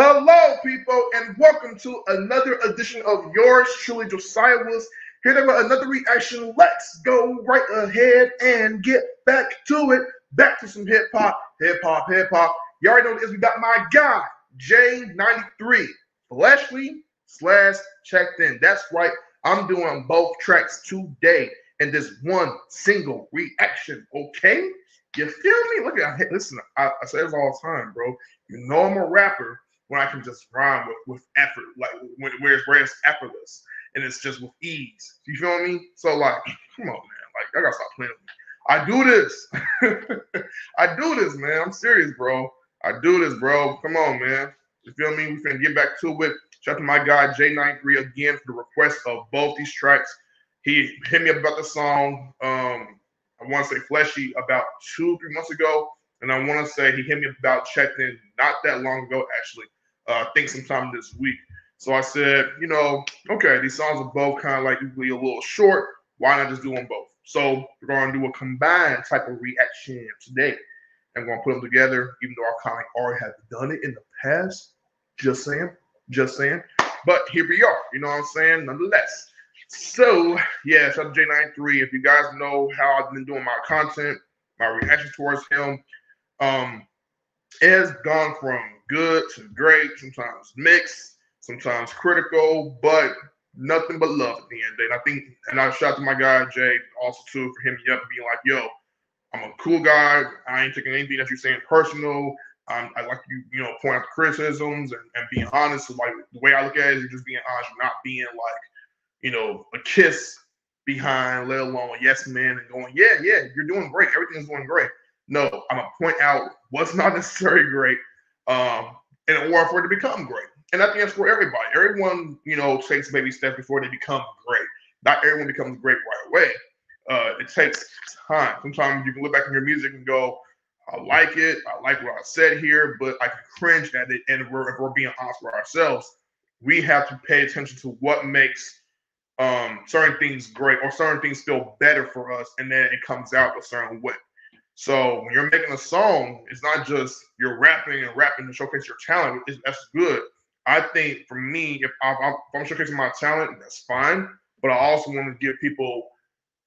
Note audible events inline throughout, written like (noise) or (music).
Hello, people, and welcome to another edition of yours truly, Josiah Willis. Here to have another reaction. Let's go right ahead and get back to it. Back to some hip hop, hip hop, hip hop. You already know this. We got my guy, J93, Fleshy slash checked in. That's right. I'm doing both tracks today in this one single reaction. Okay? You feel me? Look at listen, I, I say this all the time, bro. You know I'm a rapper when I can just rhyme with, with effort, like when where it's, where it's effortless and it's just with ease. You feel me? So like, (laughs) come on, man. Like I gotta stop playing with me. I do this. (laughs) I do this, man. I'm serious, bro. I do this, bro. Come on, man. You feel me? We finna get back to it. Shout out to my guy J93 again for the request of both these tracks. He hit me up about the song. Um, I want to say Fleshy about two, three months ago. And I want to say he hit me about checked in not that long ago, actually. Uh, I think sometime this week. So I said, you know, okay, these songs are both kind of like usually a little short. Why not just do them both? So we're going to do a combined type of reaction today. And we're going to put them together, even though I kind of already have done it in the past. Just saying, just saying. But here we are, you know what I'm saying? Nonetheless. So, yeah, to J93. If you guys know how I've been doing my content, my reaction towards him, um, has gone from good to great, sometimes mixed, sometimes critical, but nothing but love at the end. And I think, and I shout to my guy Jay also too for him up and being like, "Yo, I'm a cool guy. I ain't taking anything that you're saying personal. Um, I like you, you know, point out the criticisms and, and being honest. So like the way I look at it is you're just being honest, not being like, you know, a kiss behind, let alone a yes man and going, yeah, yeah, you're doing great. Everything's going great. No, I'm gonna point out what's not necessarily great, um, in order for it to become great. And I think that's for everybody. Everyone, you know, takes baby steps before they become great. Not everyone becomes great right away. Uh, it takes time. Sometimes you can look back in your music and go, I like it. I like what I said here, but I can cringe at it. And if we're, if we're being honest with ourselves, we have to pay attention to what makes um, certain things great or certain things feel better for us. And then it comes out a certain way. So when you're making a song, it's not just you're rapping and rapping to showcase your talent. It's, that's good. I think for me, if, I, I'm showcasing my talent, that's fine. But I also want to give people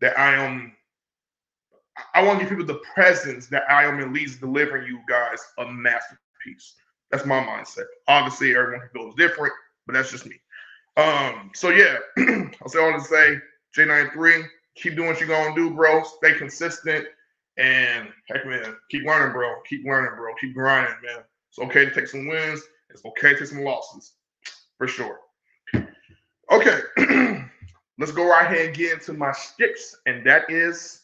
that I am. I want to give people the presence that I am at least delivering you guys a masterpiece. That's my mindset. Obviously, everyone feels different, but that's just me. Um, so yeah, (clears throat) I'll say all to say, J93, keep doing what you're gonna do, bro. Stay consistent and heck, man, keep learning, bro. Keep learning, bro. Keep grinding, man. It's okay to take some wins. It's okay to take some losses, for sure. Okay, (clears throat) let's go right ahead and get into my sticks, and that is,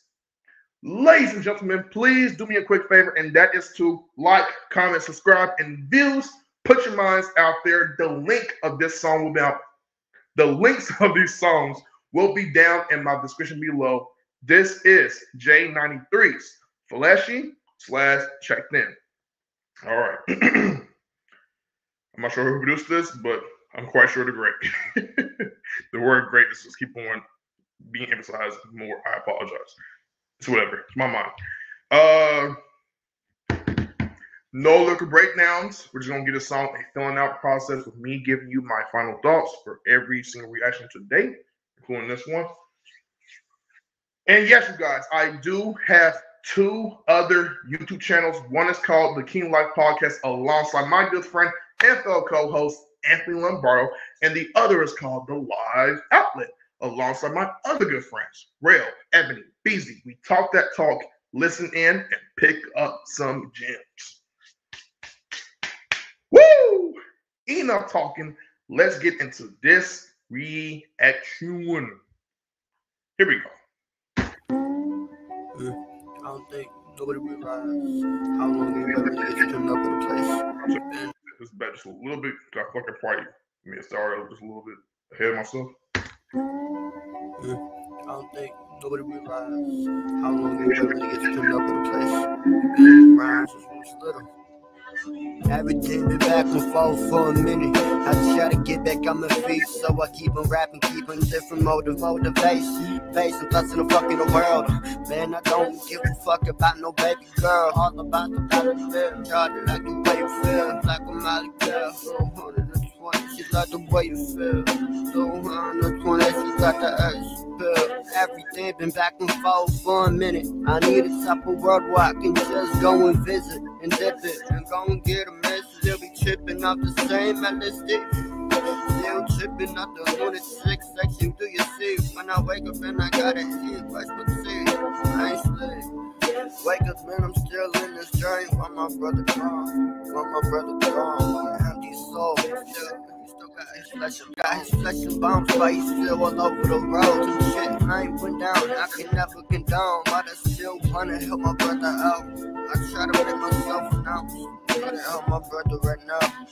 ladies and gentlemen, please do me a quick favor, and that is to like, comment, subscribe, and views. Put your minds out there. The link of this song will be out. The links (laughs) of these songs will be down in my description below this is J93's Fleshy slash checked in. All right. (clears throat) I'm not sure who produced this, but I'm quite sure they're great. (laughs) the word great is just keep on being emphasized more. I apologize. It's whatever. It's my mind. Uh no liquor breakdowns. We're just gonna get a song a filling out process with me giving you my final thoughts for every single reaction to date, including this one. And yes, you guys, I do have two other YouTube channels. One is called the King Life Podcast alongside my good friend fellow co-host Anthony Lombardo, and the other is called The Live Outlet alongside my other good friends, Rail, Ebony, Beezy. We talk that talk, listen in, and pick up some gems. Woo! Enough talking. Let's get into this reaction. Here we go. I don't think nobody realized how long it to turned up in the place. This is just a little bit got fucking. I mean, sorry, I was just a little bit ahead of myself. I don't think nobody realized how long it took to get turned up in the place. And rhymes was little. Everything been back and forth for a minute. I just try to get back on my feet, so I keep on rapping, keep on different motive, motivation. Facing plus in the fucking world. Man, I don't give a fuck about no baby girl. All about the battlefield. To like the way you feel, like a Molly girl. So, she like the way you feel. So, 120, she got the ass pill. Everything been back and forth for a minute. I need a type of world where I can just go and visit and dip it and go and get a message. They'll be tripping off the same LSD. Still tripping off the lunatic section. Do you see? When I wake up and I gotta eat, watch my see. I ain't sleep. Wake up, man, I'm still in this dream. While my brother gone, while my brother gone, empty soul. Still got his flesh, got his flesh and bones, but he's still all over the road. I ain't put down, I can never get down, but I still wanna help my brother out. I try to make myself now, try to help my brother right now.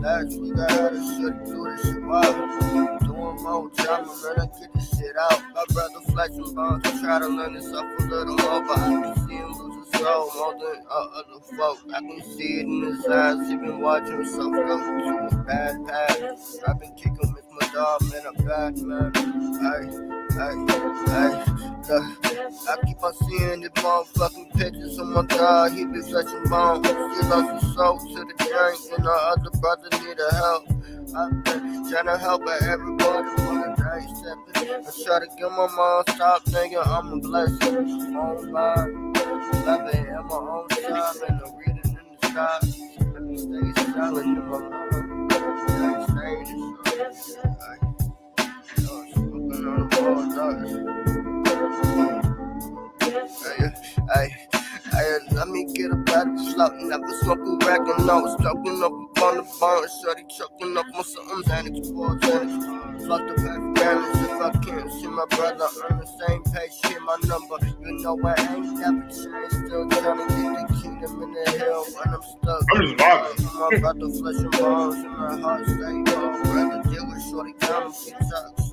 Last week I had a shit do this shit wild. Doing more time, I'm gonna get this shit out. My brother flexing bones, I try to learn this up a little more, but I can see him lose his soul more than uh, other folk. I can see it in his eyes, he been watching himself go to a bad path. I've been kicking with my dog, man. I keep on seeing the motherfucking pictures of my God. He be flexing bones. He lost his soul to the drink, and the other brother need a help. I've been trying to help but everybody wanna die stepping. I try to get my mom stop thinking I'm a blessing. On God, loving in my own time and the reading in the sky. Let me stay silent in my mom. Float. Never smoking rack and no stroking up on the bone. Shorty choking up on something and explode. Float the back balance if I can't See my brother on the same page. Share my number. You know I ain't never changed. Still trying to get the kingdom in the hell when I'm stuck. I'm just vibing. My brother flesh and bones and my heart stay home. Rather deal with shorty down. Keep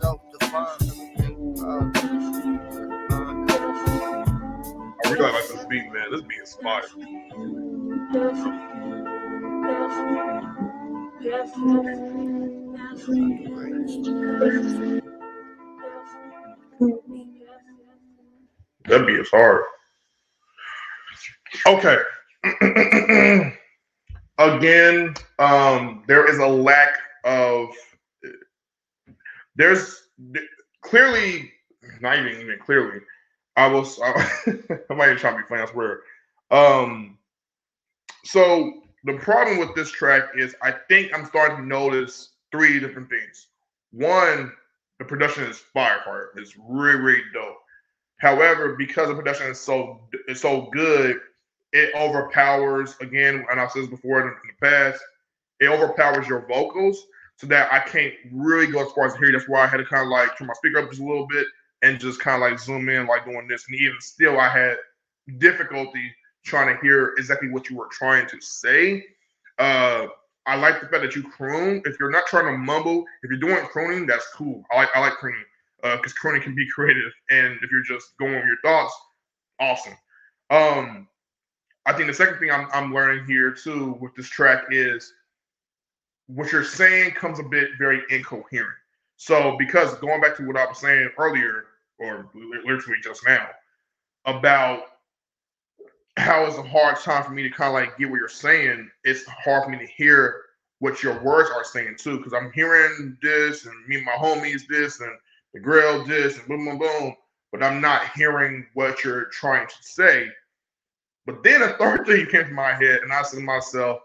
self defined. Everything. I really like this beat, man. This beat is fire. That beat is hard. Okay. (clears throat) Again, um, there is a lack of. There's clearly, not even even clearly, I was (laughs) I, I might even try to be funny, I swear. Um so the problem with this track is I think I'm starting to notice three different things. One, the production is fire fire. It's really, really dope. However, because the production is so is so good, it overpowers again, and I've said this before in, in the past, it overpowers your vocals so that I can't really go as far as hear. That's why I had to kind of like turn my speaker up just a little bit and just kind of like zoom in, like doing this. And even still, I had difficulty trying to hear exactly what you were trying to say. Uh, I like the fact that you croon. If you're not trying to mumble, if you're doing crooning, that's cool. I like I like crooning because uh, crooning can be (laughs) creative. And if you're just going with your thoughts, awesome. Um, I think the second thing I'm I'm learning here too with this track is what you're saying comes a bit very incoherent. So because going back to what I was saying earlier, or literally just now, about how it's a hard time for me to kind of like get what you're saying. It's hard for me to hear what your words are saying too, because I'm hearing this and me and my homies this and the grill this and boom boom boom, but I'm not hearing what you're trying to say. But then a third (laughs) thing came to my head, and I said to myself,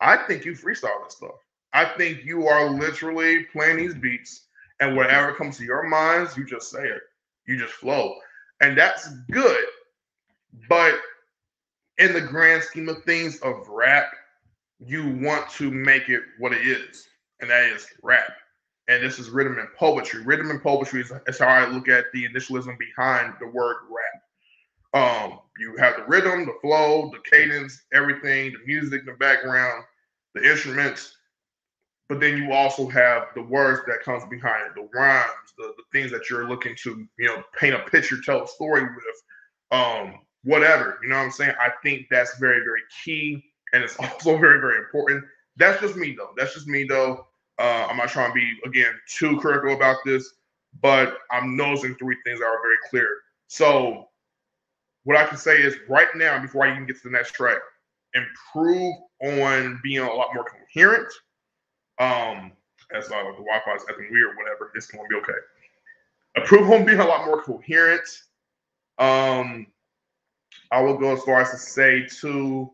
I think you freestyle this stuff. I think you are literally playing these beats, and whatever comes to your minds, you just say it. You just flow. And that's good. But in the grand scheme of things of rap, you want to make it what it is, and that is rap. And this is rhythm and poetry. Rhythm and poetry is, is how I look at the initialism behind the word rap. Um, you have the rhythm, the flow, the cadence, everything, the music, the background, the instruments, but then you also have the words that comes behind it, the rhymes, the, the things that you're looking to, you know, paint a picture, tell a story with, um, whatever. You know what I'm saying? I think that's very, very key and it's (laughs) also very, very important. That's just me though. That's just me though. Uh, I'm not trying to be again too critical about this, but I'm noticing three things that are very clear. So, what I can say is right now, before I even get to the next track, improve on being a lot more coherent. Um, as uh, the Wi-Fi is acting weird, whatever, it's going to be okay. Improve on being a lot more coherent. Um, I will go as far as to say to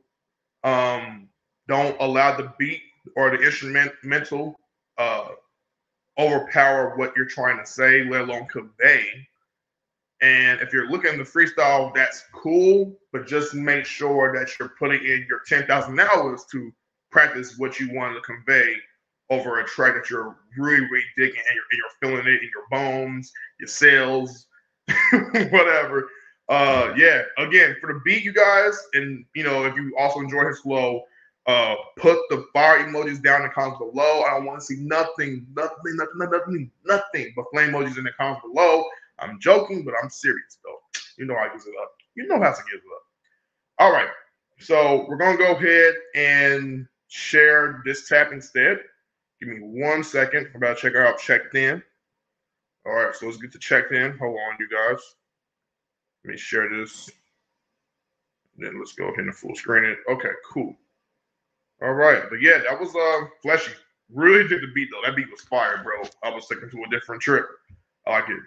um, don't allow the beat or the instrumental uh, overpower what you're trying to say, let alone convey. And if you're looking to freestyle, that's cool, but just make sure that you're putting in your 10,000 hours to practice what you want to convey over a track that you're really, really digging and you're, and you're feeling it in your bones, your cells, (laughs) whatever. Uh, yeah, again, for the beat, you guys, and you know, if you also enjoy his flow, uh, put the fire emojis down in the comments below. I don't want to see nothing, nothing, nothing, nothing, nothing but flame emojis in the comments below. I'm joking, but I'm serious though. You know I give it up. You know how to give it up. All right. So we're gonna go ahead and share this tap instead. Give me one second. I'm about to check out checked in. All right, so let's get to checked in. Hold on, you guys. Let me share this. Then let's go ahead and full screen it. Okay, cool. All right, but yeah, that was uh fleshy. Really did the beat though. That beat was fire, bro. I was taken to a different trip. I like it.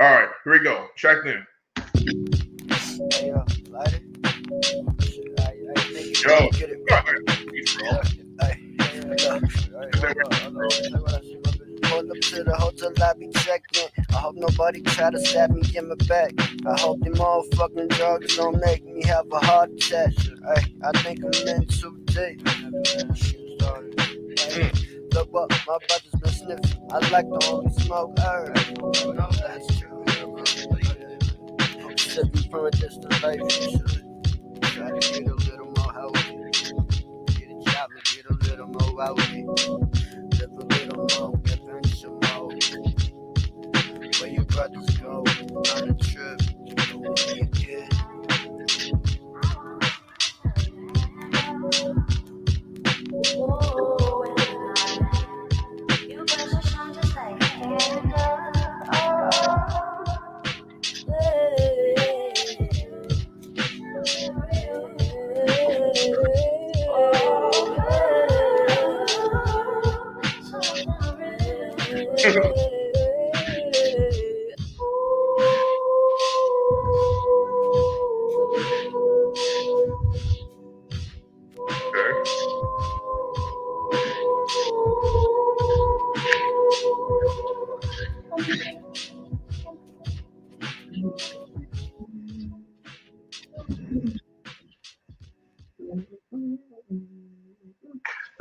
All right, here we go. Check in. Yo, Pull up to the hotel lobby checking. I hope nobody try to stab me in my back. I hope them motherfucking drugs don't make me have a heart attack. Ay, I think I'm in too deep. Look what my brother's been sniffing. I like the only smoke herb. No, that's true. I'm sipping from a distant life. Try to get a little more healthy. Get a job and get a little more wealthy. Live a little more, more. Where your brothers go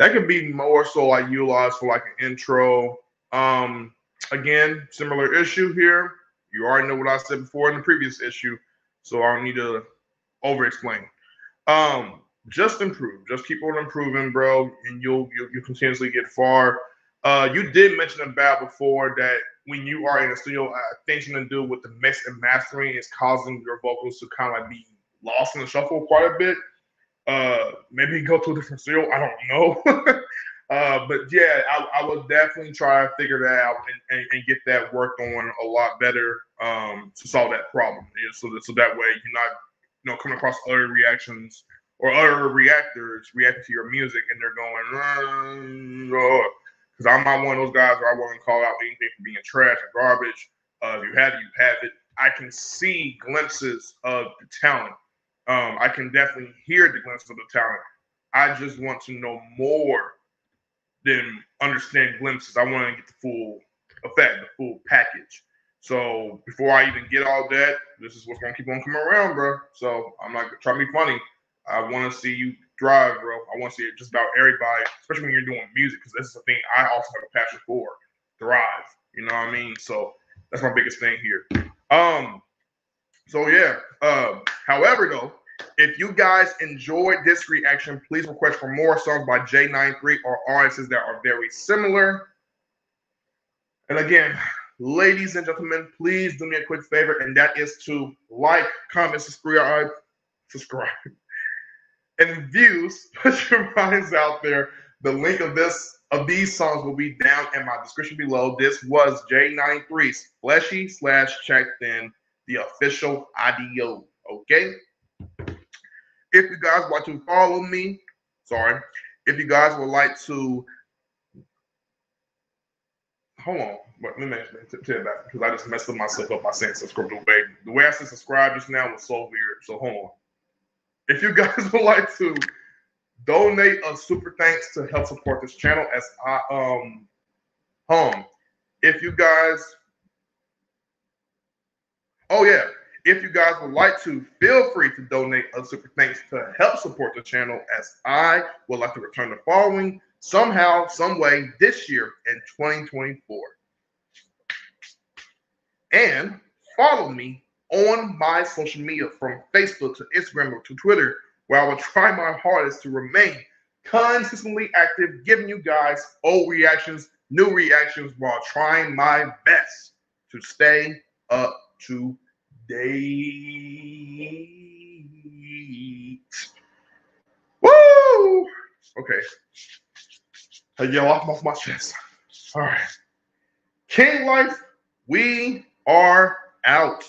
That could be more so I utilize for like an intro. Um, again, similar issue here. You already know what I said before in the previous issue, so I don't need to over explain. Um, just improve, just keep on improving, bro, and you'll you'll, you'll continuously get far. Uh, you did mention about before that when you are in a studio, uh, things to do with the mix and mastering is causing your vocals to kind of like be lost in the shuffle quite a bit. Uh, maybe go to a different studio. I don't know. (laughs) uh, but yeah, I, I will definitely try to figure that out and, and, and get that worked on a lot better um, to solve that problem. Yeah, so that so that way you're not you know coming across other reactions or other reactors reacting to your music and they're going because I'm not one of those guys where I want to call out anything for being trash or garbage. Uh, if you have it, you have it. I can see glimpses of the talent. Um, I can definitely hear the glimpses of the talent. I just want to know more than understand glimpses. I want to get the full effect, the full package. So before I even get all that, this is what's gonna keep on coming around, bro. So I'm not trying to be funny. I want to see you drive, bro. I want to see it just about everybody, especially when you're doing music, because this is the thing I also have a passion for. Thrive. You know what I mean? So that's my biggest thing here. Um, so yeah. Um, however, though, if you guys enjoyed this reaction, please request for more songs by J93 or artists that are very similar. And again, ladies and gentlemen, please do me a quick favor, and that is to like, comment, subscribe, subscribe, (laughs) and views. (laughs) Put your minds out there. The link of this of these songs will be down in my description below. This was J93's Fleshy slash Checked In, the official audio. Okay. If you guys want to follow me, sorry, if you guys would like to hold on, But let me tell that because I just messed up myself up by saying subscribe. The way the way I said subscribe just now was so weird. So hold on. If you guys (laughs) would like to donate a super thanks to help support this channel, as I um home. If you guys, oh yeah, if you guys would like to, feel free to donate a super thanks to help support the channel, as I would like to return the following somehow, some way this year in 2024. And follow me on my social media from Facebook to Instagram to Twitter, where I will try my hardest to remain consistently active, giving you guys old reactions, new reactions, while trying my best to stay up to date. Woo! Okay. I yell off, off my chest. All right. King Life, we are out.